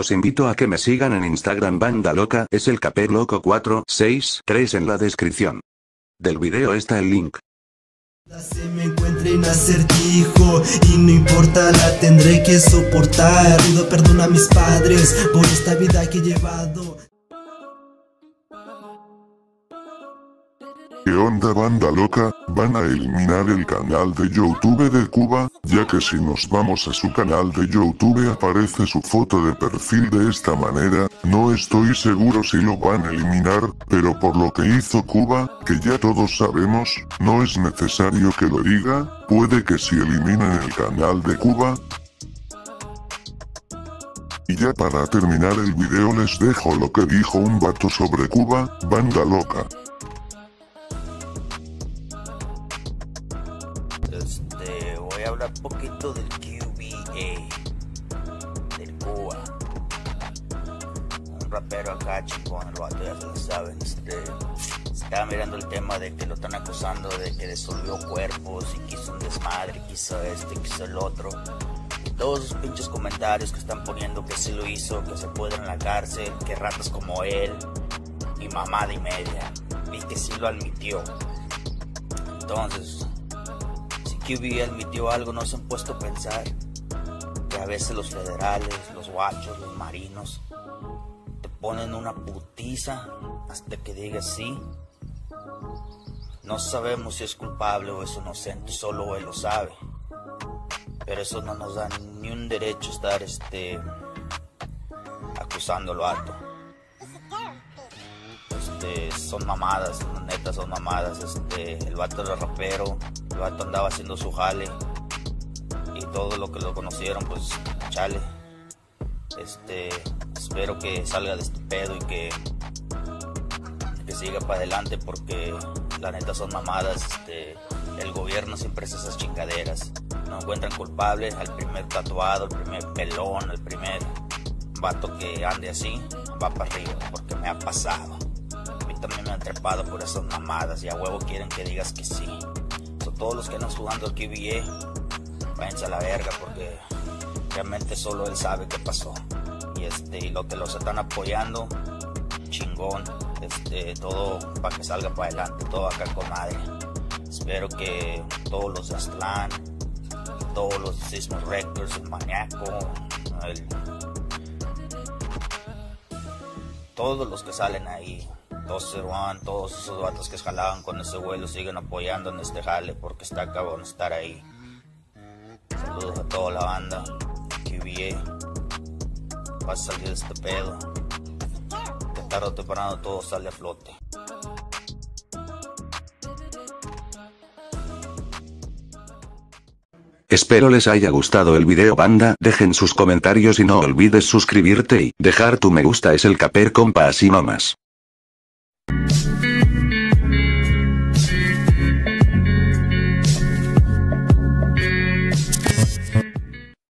Los invito a que me sigan en Instagram banda loca es el loco 463 en la descripción. Del video está el link. Se me encuentra en acertijo y no importa la tendré que soportar. Pido perdón a mis padres por esta vida que he llevado. ¿Qué onda banda loca? ¿Van a eliminar el canal de Youtube de Cuba? Ya que si nos vamos a su canal de Youtube aparece su foto de perfil de esta manera, no estoy seguro si lo van a eliminar, pero por lo que hizo Cuba, que ya todos sabemos, no es necesario que lo diga, puede que si eliminen el canal de Cuba, y ya para terminar el video les dejo lo que dijo un vato sobre Cuba, banda loca. Este, voy a hablar un poquito del QBA, del Cuba. Un rapero acá, chingón, el vato ya se lo saben. Este, estaba mirando el tema de que lo están acusando de que desolvió cuerpos y quiso un desmadre, quiso este, quiso el otro. Todos esos pinches comentarios que están poniendo que sí lo hizo, que se puede en la cárcel, que ratas como él, y mamada y media. Y que sí lo admitió. Entonces, QB admitió algo, no se han puesto a pensar que a veces los federales, los guachos, los marinos, te ponen una putiza hasta que digas sí. No sabemos si es culpable o es inocente, solo él lo sabe. Pero eso no nos da ni un derecho estar este, acusándolo alto. Este, son mamadas, neta son mamadas. Este, el vato era rapero, vato andaba haciendo su jale. Y todo lo que lo conocieron, pues, chale. Este, espero que salga de este pedo y que, que siga para adelante porque la neta son mamadas. Este, el gobierno siempre hace esas chingaderas. No encuentran culpable al primer tatuado, al primer pelón, al primer vato que ande así, va para arriba, porque me ha pasado. A mí también me han trepado por esas mamadas y a huevo quieren que digas que sí. Todos los que andan jugando al QBA, váyanse a la verga porque realmente solo él sabe qué pasó. Y este, y lo que los están apoyando, chingón. Este, todo para que salga para adelante, todo acá con madre. Espero que todos los de Aztlán, todos los Sismo Records, el Maniaco, todos los que salen ahí, 201, todos esos vatos que jalaban con ese vuelo siguen apoyando en este jale porque está cabrón estar ahí. Saludos a toda la banda, QBA, va a salir de este pedo. Que tarde o temprano todo sale a flote. Espero les haya gustado el video banda, dejen sus comentarios y no olvides suscribirte y dejar tu me gusta es el caper compa así nomás. Thank you.